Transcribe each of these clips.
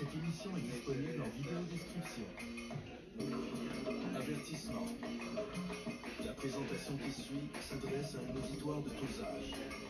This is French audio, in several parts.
Cette émission est disponible en vidéo description. Avertissement. La présentation qui suit s'adresse à un auditoire de tous âges.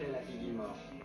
relativement.